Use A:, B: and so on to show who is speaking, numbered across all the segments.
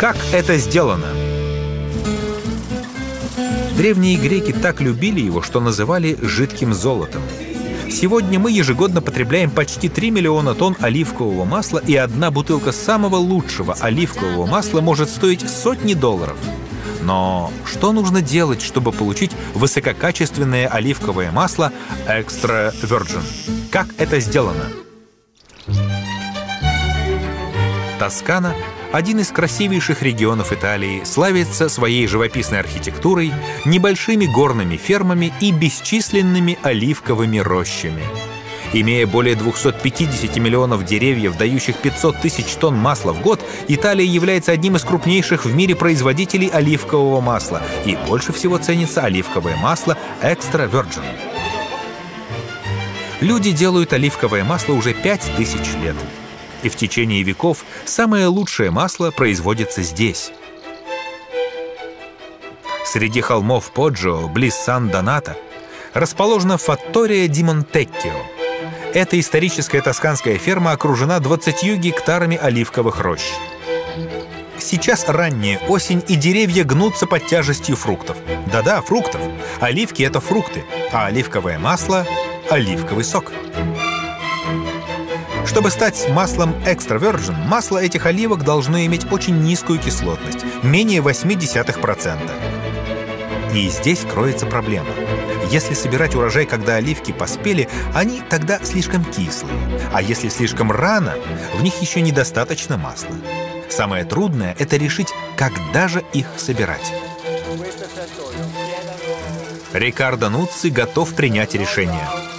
A: Как это сделано? Древние греки так любили его, что называли жидким золотом. Сегодня мы ежегодно потребляем почти 3 миллиона тонн оливкового масла, и одна бутылка самого лучшего оливкового масла может стоить сотни долларов. Но что нужно делать, чтобы получить высококачественное оливковое масло Extra Virgin? Как это сделано? Тоскана один из красивейших регионов Италии, славится своей живописной архитектурой, небольшими горными фермами и бесчисленными оливковыми рощами. Имея более 250 миллионов деревьев, дающих 500 тысяч тонн масла в год, Италия является одним из крупнейших в мире производителей оливкового масла. И больше всего ценится оливковое масло Extra Virgin. Люди делают оливковое масло уже 5000 лет и в течение веков самое лучшее масло производится здесь. Среди холмов Поджо, близ Сан-Доната, расположена фаттория Ди Монтеккио. Эта историческая тосканская ферма окружена 20 гектарами оливковых рощ. Сейчас ранняя осень, и деревья гнутся под тяжестью фруктов. Да-да, фруктов. Оливки — это фрукты, а оливковое масло — оливковый сок. Чтобы стать маслом Extra Virgin, масло этих оливок должно иметь очень низкую кислотность, менее 0,8%. И здесь кроется проблема. Если собирать урожай, когда оливки поспели, они тогда слишком кислые. А если слишком рано, в них еще недостаточно масла. Самое трудное — это решить, когда же их собирать. Рикардо Нуцци готов принять решение.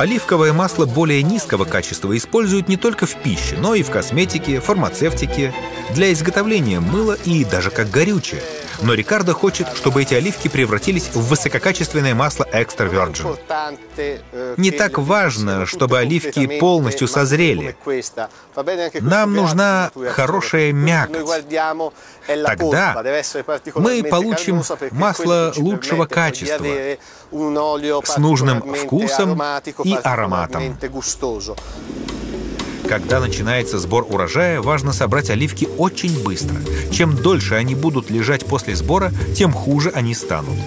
A: Оливковое масло более низкого качества используют не только в пище, но и в косметике, фармацевтике, для изготовления мыла и даже как горючее. Но Рикардо хочет, чтобы эти оливки превратились в высококачественное масло Extra Virgin. Не так важно, чтобы оливки полностью созрели. Нам нужна хорошая мякоть. Тогда мы получим масло лучшего качества с нужным вкусом ароматом. Когда начинается сбор урожая, важно собрать оливки очень быстро. Чем дольше они будут лежать после сбора, тем хуже они станут.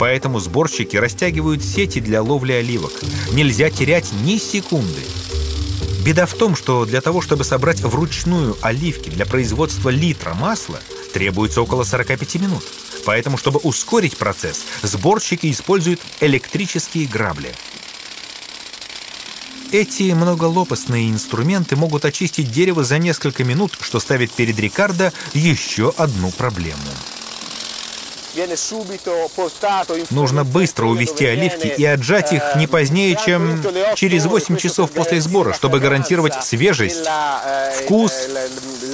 A: Поэтому сборщики растягивают сети для ловли оливок. Нельзя терять ни секунды. Беда в том, что для того, чтобы собрать вручную оливки для производства литра масла, требуется около 45 минут. Поэтому, чтобы ускорить процесс, сборщики используют электрические грабли. Эти многолопастные инструменты могут очистить дерево за несколько минут, что ставит перед Рикардо еще одну проблему. Нужно быстро увести оливки и отжать их не позднее, чем через 8 часов после сбора, чтобы гарантировать свежесть, вкус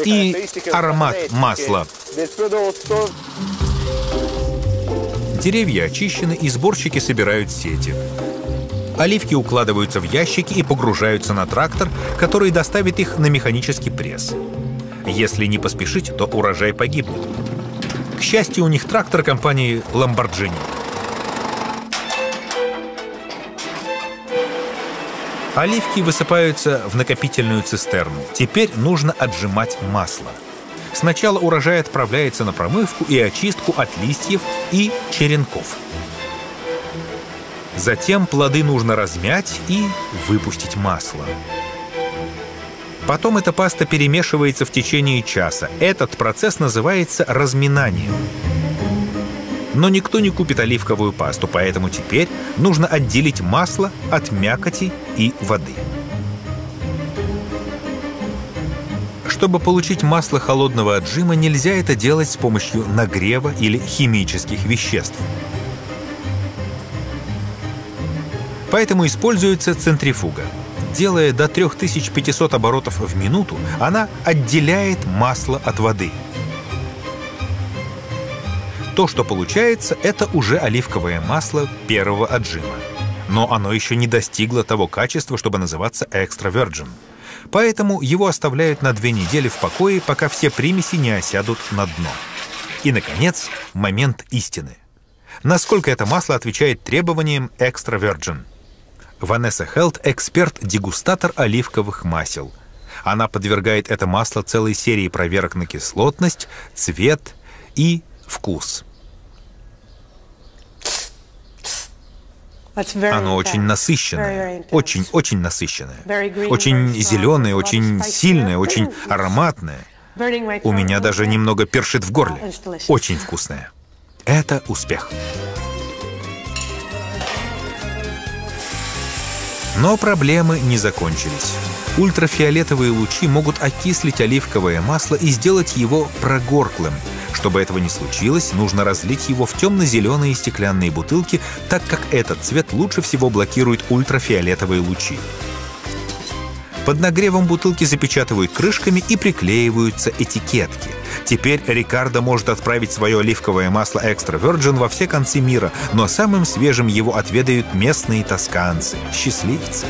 A: и аромат масла. Деревья очищены, и сборщики собирают сети. Оливки укладываются в ящики и погружаются на трактор, который доставит их на механический пресс. Если не поспешить, то урожай погибнет. К счастью, у них трактор компании Lamborghini. Оливки высыпаются в накопительную цистерну. Теперь нужно отжимать масло. Сначала урожай отправляется на промывку и очистку от листьев и черенков. Затем плоды нужно размять и выпустить масло. Потом эта паста перемешивается в течение часа. Этот процесс называется разминанием. Но никто не купит оливковую пасту, поэтому теперь нужно отделить масло от мякоти и воды. Чтобы получить масло холодного отжима, нельзя это делать с помощью нагрева или химических веществ. Поэтому используется центрифуга. Делая до 3500 оборотов в минуту, она отделяет масло от воды. То, что получается, это уже оливковое масло первого отжима. Но оно еще не достигло того качества, чтобы называться экстра virgin. Поэтому его оставляют на две недели в покое, пока все примеси не осядут на дно. И, наконец, момент истины. Насколько это масло отвечает требованиям экстра virgin? Ванесса Хелт – эксперт-дегустатор оливковых масел. Она подвергает это масло целой серии проверок на кислотность, цвет и вкус. Оно очень насыщенное, очень-очень насыщенное, очень зеленое, очень сильное, очень ароматное. У меня даже немного першит в горле. Очень вкусное. Это успех. Но проблемы не закончились. Ультрафиолетовые лучи могут окислить оливковое масло и сделать его прогорклым. Чтобы этого не случилось, нужно разлить его в темно-зеленые стеклянные бутылки, так как этот цвет лучше всего блокирует ультрафиолетовые лучи. Под нагревом бутылки запечатывают крышками и приклеиваются этикетки. Теперь Рикардо может отправить свое оливковое масло Extra Virgin во все концы мира, но самым свежим его отведают местные тосканцы, счастливцы.